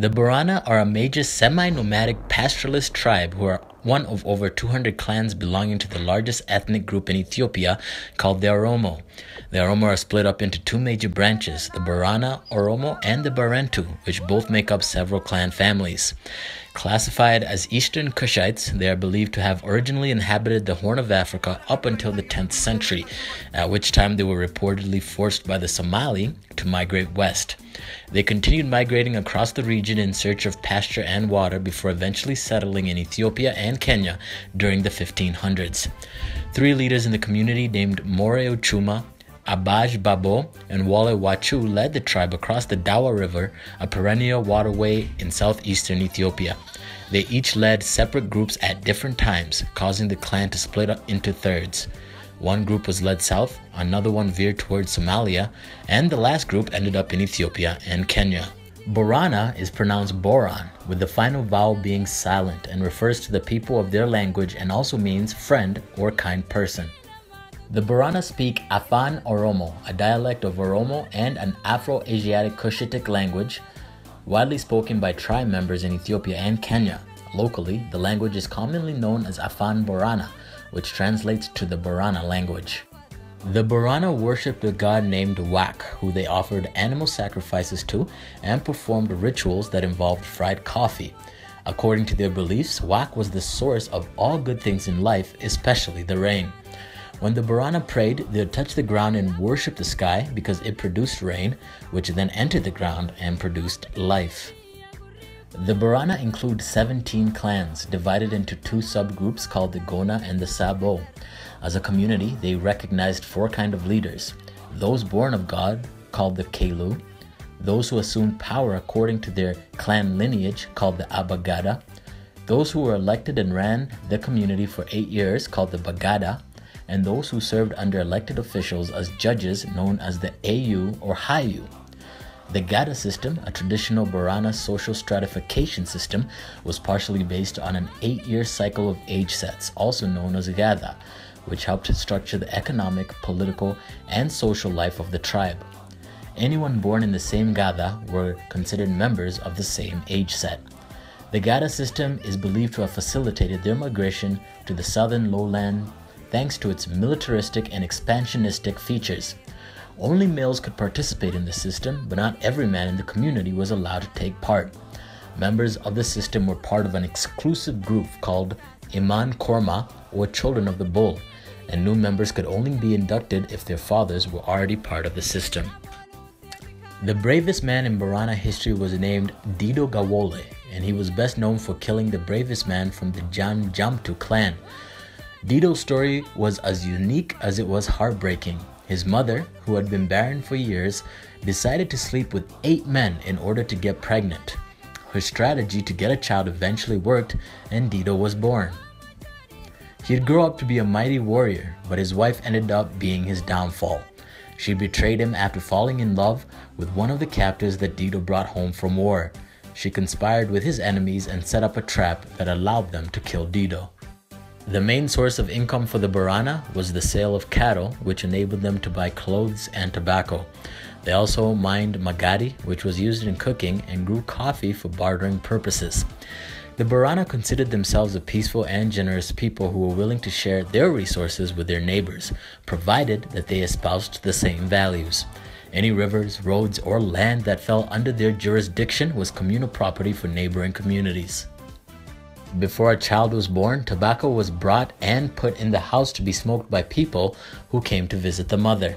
The Borana are a major semi-nomadic pastoralist tribe who are one of over 200 clans belonging to the largest ethnic group in Ethiopia called the Oromo. The Oromo are split up into two major branches, the Borana Oromo and the Barentu, which both make up several clan families. Classified as Eastern Kushites, they are believed to have originally inhabited the Horn of Africa up until the 10th century, at which time they were reportedly forced by the Somali to migrate west. They continued migrating across the region in search of pasture and water before eventually settling in Ethiopia and Kenya during the 1500s. Three leaders in the community named More Ochuma, Abaj Babo and Wale Wachu led the tribe across the Dawa River, a perennial waterway in southeastern Ethiopia. They each led separate groups at different times, causing the clan to split up into thirds. One group was led south, another one veered towards Somalia, and the last group ended up in Ethiopia and Kenya. Borana is pronounced Boran, with the final vowel being silent and refers to the people of their language and also means friend or kind person. The Borana speak Afan Oromo, a dialect of Oromo and an Afro-Asiatic Cushitic language widely spoken by tribe members in Ethiopia and Kenya. Locally, the language is commonly known as Afan Borana, which translates to the Borana language. The Borana worshipped a god named Wak, who they offered animal sacrifices to and performed rituals that involved fried coffee. According to their beliefs, Wak was the source of all good things in life, especially the rain. When the Borana prayed, they would touch the ground and worship the sky because it produced rain, which then entered the ground and produced life. The Borana include 17 clans divided into two subgroups called the Gona and the Sabo. As a community, they recognized four kind of leaders. Those born of God, called the Kelu, those who assumed power according to their clan lineage, called the Abagada, those who were elected and ran the community for eight years, called the Bagada, and those who served under elected officials as judges known as the AU or Hayu. The Gada system, a traditional Borana social stratification system, was partially based on an eight year cycle of age sets, also known as Gada, which helped to structure the economic, political, and social life of the tribe. Anyone born in the same Gada were considered members of the same age set. The Gada system is believed to have facilitated their migration to the southern lowland thanks to its militaristic and expansionistic features. Only males could participate in the system, but not every man in the community was allowed to take part. Members of the system were part of an exclusive group called Iman Korma, or Children of the Bull, and new members could only be inducted if their fathers were already part of the system. The bravest man in Borana history was named Dido Gawole, and he was best known for killing the bravest man from the Jan Jamtu clan, Dido's story was as unique as it was heartbreaking. His mother, who had been barren for years, decided to sleep with eight men in order to get pregnant. Her strategy to get a child eventually worked, and Dido was born. He'd grow up to be a mighty warrior, but his wife ended up being his downfall. She betrayed him after falling in love with one of the captives that Dido brought home from war. She conspired with his enemies and set up a trap that allowed them to kill Dido. The main source of income for the Borana was the sale of cattle, which enabled them to buy clothes and tobacco. They also mined magadi, which was used in cooking, and grew coffee for bartering purposes. The Borana considered themselves a peaceful and generous people who were willing to share their resources with their neighbors, provided that they espoused the same values. Any rivers, roads, or land that fell under their jurisdiction was communal property for neighboring communities. Before a child was born, tobacco was brought and put in the house to be smoked by people who came to visit the mother.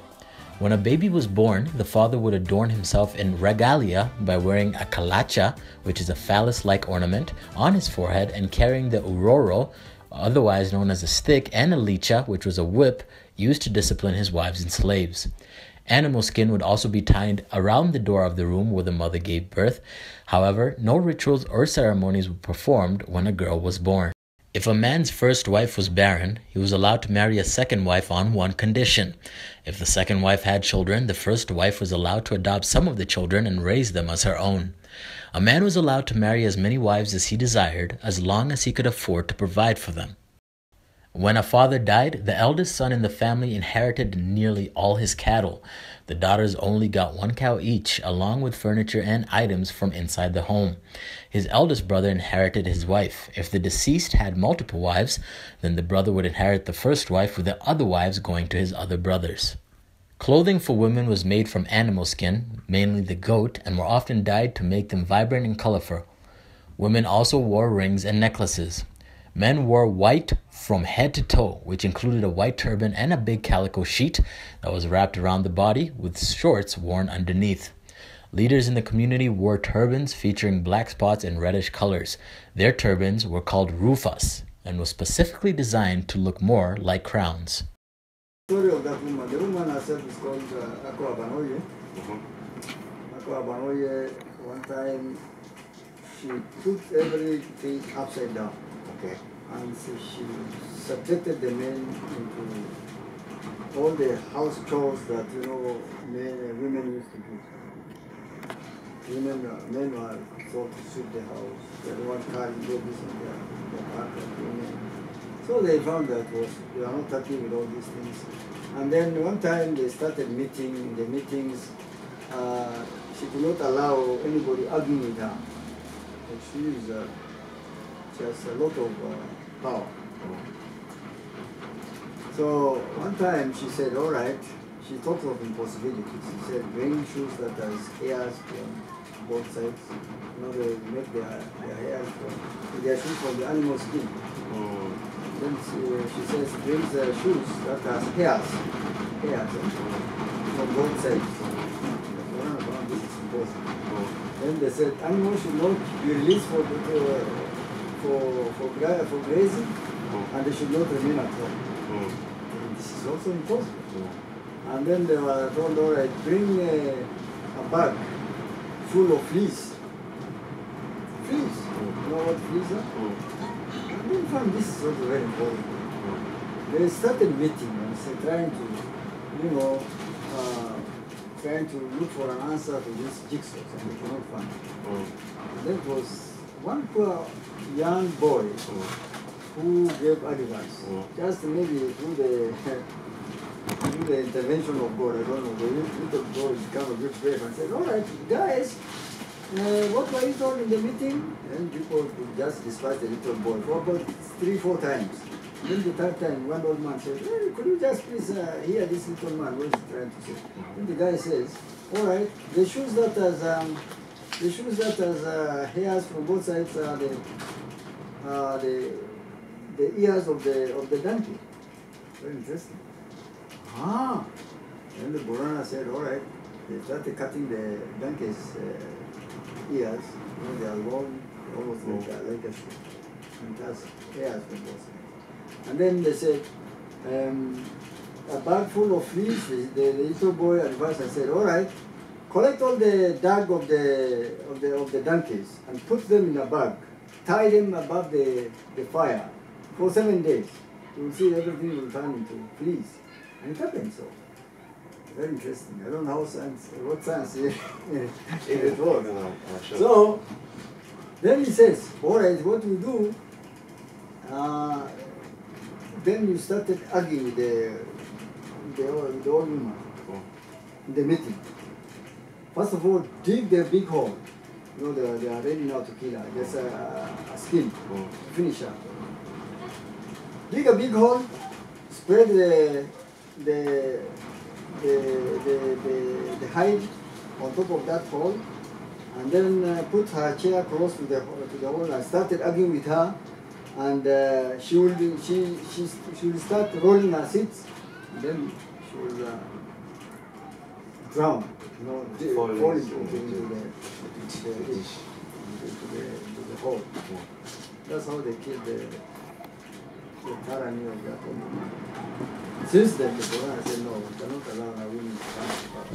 When a baby was born, the father would adorn himself in regalia by wearing a kalacha, which is a phallus like ornament, on his forehead and carrying the uroro, otherwise known as a stick, and a licha, which was a whip used to discipline his wives and slaves. Animal skin would also be tied around the door of the room where the mother gave birth. However, no rituals or ceremonies were performed when a girl was born. If a man's first wife was barren, he was allowed to marry a second wife on one condition. If the second wife had children, the first wife was allowed to adopt some of the children and raise them as her own. A man was allowed to marry as many wives as he desired as long as he could afford to provide for them. When a father died, the eldest son in the family inherited nearly all his cattle. The daughters only got one cow each, along with furniture and items from inside the home. His eldest brother inherited his wife. If the deceased had multiple wives, then the brother would inherit the first wife, with the other wives going to his other brothers. Clothing for women was made from animal skin, mainly the goat, and were often dyed to make them vibrant and colorful. Women also wore rings and necklaces. Men wore white from head to toe, which included a white turban and a big calico sheet that was wrapped around the body with shorts worn underneath. Leaders in the community wore turbans featuring black spots and reddish colors. Their turbans were called rufas and was specifically designed to look more like crowns. The story of that woman. The woman herself is called uh, Akwa Banoye. Akwa Banoye, one time she put everything upside down Okay. and so she subjected the men into all the house chores that you know men and women used to do. Women, uh, men were thought to sweep the house. Everyone carrying babies in their, their of women. So they found that was they are not happy with all these things. And then one time they started meeting. In the meetings, uh, she could not allow anybody arguing with her. And she is uh, she has a lot of uh, power. So one time she said, all right, she thought of impossibilities. She said, bring shoes that has hairs from both sides. You know, they make their, their hairs from, their shoes from the animal skin. Mm. Then she, she says, brings uh, shoes that has hairs, hairs from both sides. One of this is impossible. Then they said, animals should not be released for, uh, for, for, gra- for grazing and they should not remain at home. Mm. And this is also impossible. Mm. And then they were told, all right, bring a, a bag full of fleas. Fleas. You know what fleas are? Mm. And they found this is also very important. They started meeting and say, trying to, you know, uh, trying to look for an answer to this jigsaw, and they could not find it. Mm. And then was one poor young boy Mm. who gave advice, Mm. just maybe through the through the intervention of God. I don't know. The little boy became a good brave and said, "All right, guys, uh, what were you told in the meeting?" And people just despise the little boy for about three, four times. Then the third time, one old man said, hey, "Could you just please uh, hear this little man? What is he trying to say?" Then the guy says, "All right, the shoes that has um, the shoes that has uh, hairs from both sides are the uh, the the ears of the of the donkey. Very interesting. Ah. Then the Borana said, all right. They started cutting the donkey's uh, ears. You know, they are long, almost like a, like a shoe. And it has hairs from both sides. And then they said, um, a bag full of fleas. The, the little boy advised and said, all right, collect all the dung of the of the of the donkeys and put them in a bag. Tie them above the, the fire for seven days. You will see everything will turn into fleas. And it happened so. Very interesting. I don't know how science, what science it, it was. Even, sure. So then he says, all right, what we do, uh, then you started arguing with the, the, the old woman Mm. the meeting. First of all, dig the big hole. You know, they are, ready now to kill her. Just a, a skin, Mm. finish her. Dig a big hole, spread the, the, the, the, the, the hide on top of that hole, and then uh, put her chair close to the to the hole I started arguing with her, and uh, she will be, she she she will start rolling her seats, and then she will uh, drown, know, Fall fall into- the into the ditch, into the into the hole. That's how they killed the the tyranny of that woman. Since then, said no, cannot allow women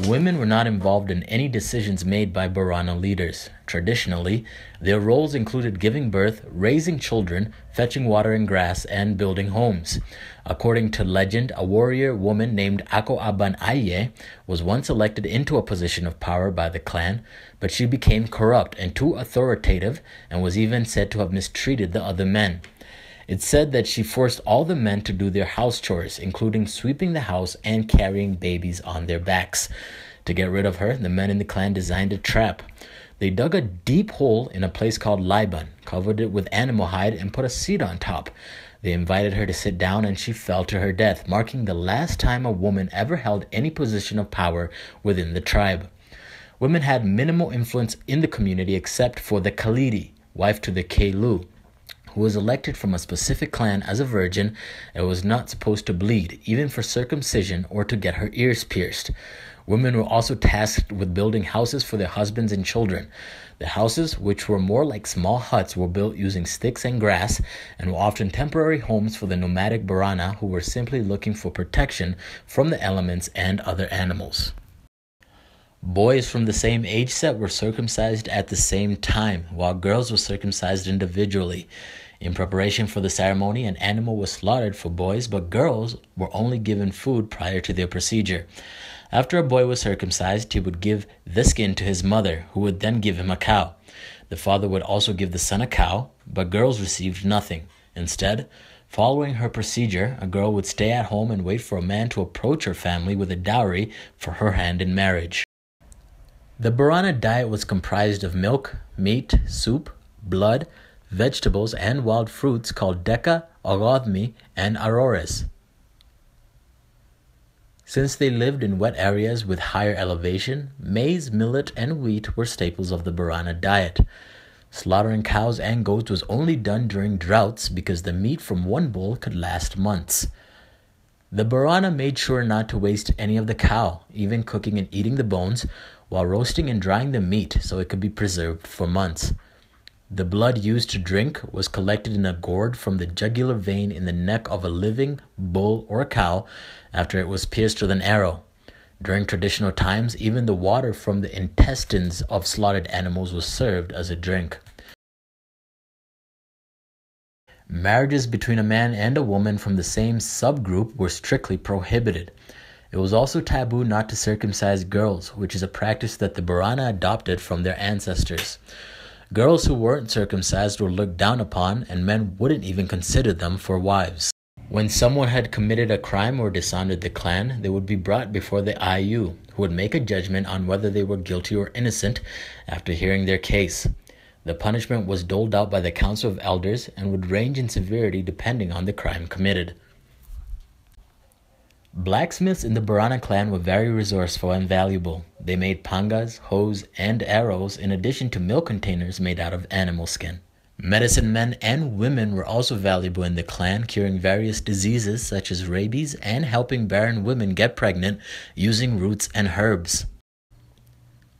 Women were not involved in any decisions made by Borana leaders. Traditionally, their roles included giving birth, raising children, fetching water and grass, and building homes. According to legend, a warrior woman named Ako Aban Aye was once elected into a position of power by the clan, but she became corrupt and too authoritative and was even said to have mistreated the other men. It's said that she forced all the men to do their house chores, including sweeping the house and carrying babies on their backs. To get rid of her, the men in the clan designed a trap. They dug a deep hole in a place called Liban, covered it with animal hide, and put a seat on top. They invited her to sit down, and she fell to her death, marking the last time a woman ever held any position of power within the tribe. Women had minimal influence in the community except for the Khalidi, wife to the Kelu, who was elected from a specific clan as a virgin and was not supposed to bleed, even for circumcision or to get her ears pierced. Women were also tasked with building houses for their husbands and children. The houses, which were more like small huts, were built using sticks and grass and were often temporary homes for the nomadic Borana who were simply looking for protection from the elements and other animals. Boys from the same age set were circumcised at the same time, while girls were circumcised individually. In preparation for the ceremony, an animal was slaughtered for boys, but girls were only given food prior to their procedure. After a boy was circumcised, he would give the skin to his mother, who would then give him a cow. The father would also give the son a cow, but girls received nothing. Instead, following her procedure, a girl would stay at home and wait for a man to approach her family with a dowry for her hand in marriage. The Borana diet was comprised of milk, meat, soup, blood, vegetables, and wild fruits called deka, orodmi, and arores. Since they lived in wet areas with higher elevation, maize, millet, and wheat were staples of the Borana diet. Slaughtering cows and goats was only done during droughts because the meat from one bull could last months. The Borana made sure not to waste any of the cow, even cooking and eating the bones, while roasting and drying the meat so it could be preserved for months. The blood used to drink was collected in a gourd from the jugular vein in the neck of a living bull or cow after it was pierced with an arrow. During traditional times, even the water from the intestines of slaughtered animals was served as a drink. Marriages between a man and a woman from the same subgroup were strictly prohibited. It was also taboo not to circumcise girls, which is a practice that the Borana adopted from their ancestors. Girls who weren't circumcised were looked down upon, and men wouldn't even consider them for wives. When someone had committed a crime or dishonored the clan, they would be brought before the Ayu, who would make a judgment on whether they were guilty or innocent after hearing their case. The punishment was doled out by the Council of Elders and would range in severity depending on the crime committed. Blacksmiths in the Borana clan were very resourceful and valuable. They made pangas, hoes, and arrows in addition to milk containers made out of animal skin. Medicine men and women were also valuable in the clan, curing various diseases such as rabies and helping barren women get pregnant using roots and herbs.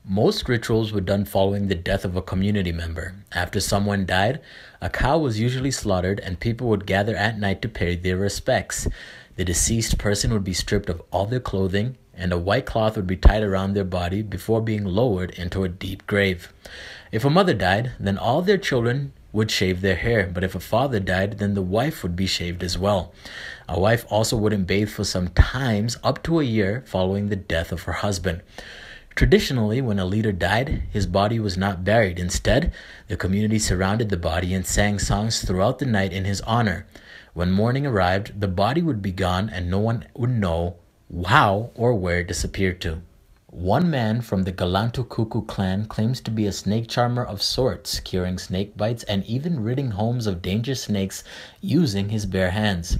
Most rituals were done following the death of a community member. After someone died, a cow was usually slaughtered and people would gather at night to pay their respects. The deceased person would be stripped of all their clothing, and a white cloth would be tied around their body before being lowered into a deep grave. If a mother died, then all their children would shave their hair, but if a father died, then the wife would be shaved as well. A wife also wouldn't bathe for some times up to a year following the death of her husband. Traditionally, when a leader died, his body was not buried. Instead, the community surrounded the body and sang songs throughout the night in his honor. When morning arrived, the body would be gone and no one would know how or where it disappeared to. One man from the Galantu Kuku clan claims to be a snake charmer of sorts, curing snake bites and even ridding homes of dangerous snakes using his bare hands.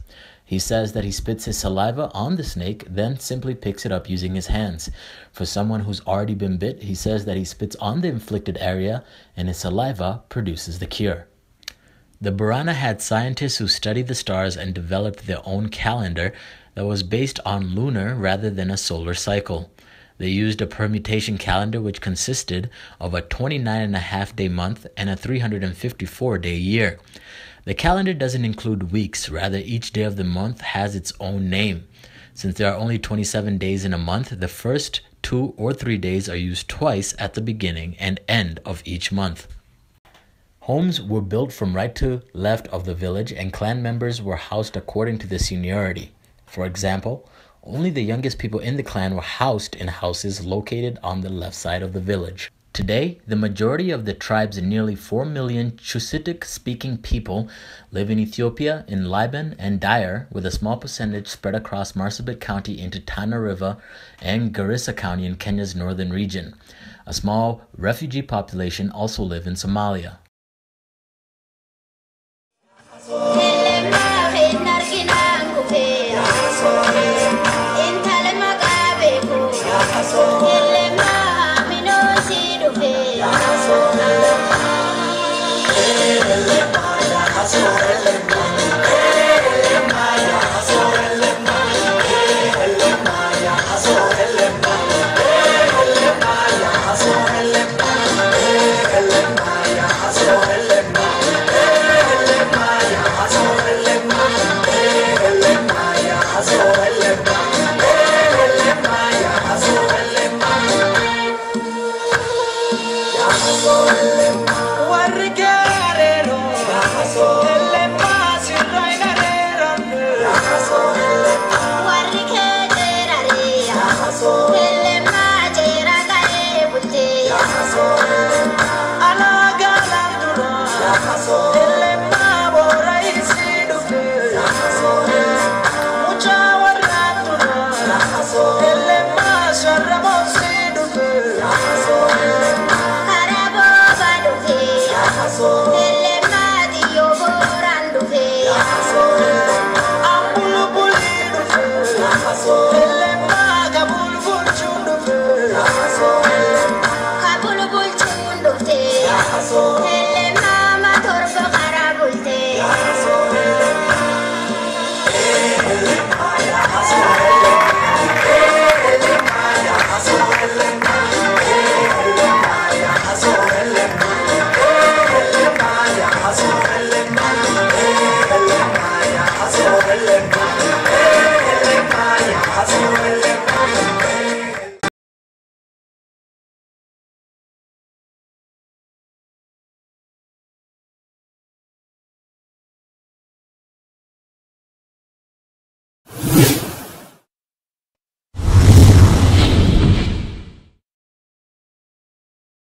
He says that he spits his saliva on the snake, then simply picks it up using his hands. For someone who's already been bit, he says that he spits on the inflicted area and his saliva produces the cure. The Borana had scientists who studied the stars and developed their own calendar that was based on lunar rather than a solar cycle. They used a permutation calendar which consisted of a 29 and a half day month and a 354 day year. The calendar doesn't include weeks, rather, each day of the month has its own name. Since there are only 27 days in a month, the first two or three days are used twice at the beginning and end of each month. Homes were built from right to left of the village, and clan members were housed according to the seniority. For example, only the youngest people in the clan were housed in houses located on the left side of the village. Today, the majority of the tribe's nearly 4 million Cushitic speaking people live in Ethiopia, in Liban, and Dire, with a small percentage spread across Marsabit County into Tana River and Garissa County in Kenya's northern region. A small refugee population also live in Somalia. You